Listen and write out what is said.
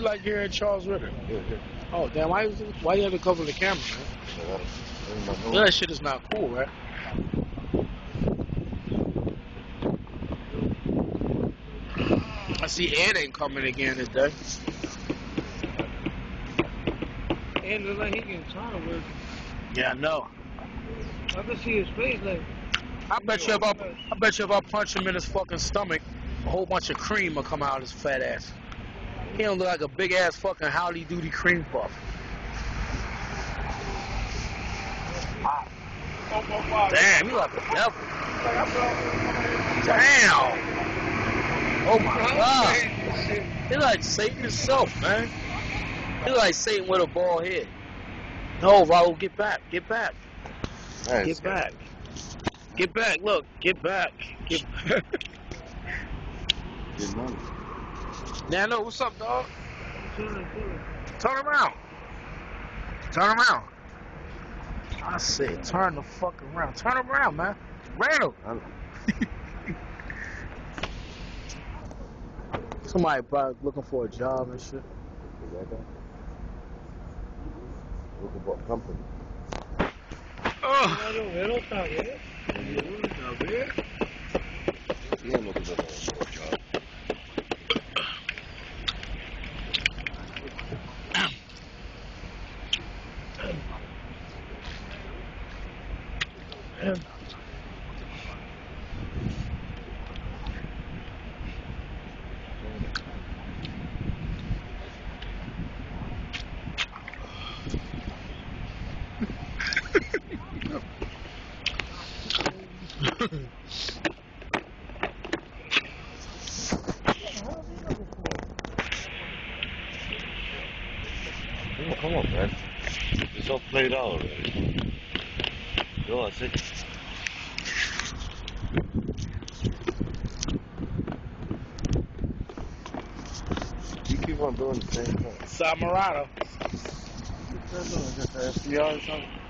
like hearing Charles Ritter. Yeah, yeah. Oh damn! Why is it, why you have to cover the camera, man? So that- that ain't my Well, that shit is not cool, right? I see Ed ain't coming again today. And look like he getting tired of work. Yeah, I know. I can see his face like I bet you if I, I bet you if I punch him in his fucking stomach, a whole bunch of cream will come out of his fat ass. He don't look like a big ass fucking Howdy Doody cream puff. Damn, you like a devil. Damn. Oh my god. He like Satan himself, man. He like Satan with a bald head. No, Raul, get back, get back, Nice. get back. Get back, look, get back. Get back. Good money. Nano, what's up, dog? chilling, chilling. Turn around. Turn around. I said, turn the fuck around. Turn around, man. Randall. I. Somebody probably looking for a job and shit. Is that guy? Looking for a company. Oh. No, no, no está bien. He ain't looking for a job. Oh, come on, man. It's all played out already. Go, I see. You keep on doing the same thing. Samarado. What's that doing? Just the FBI or something?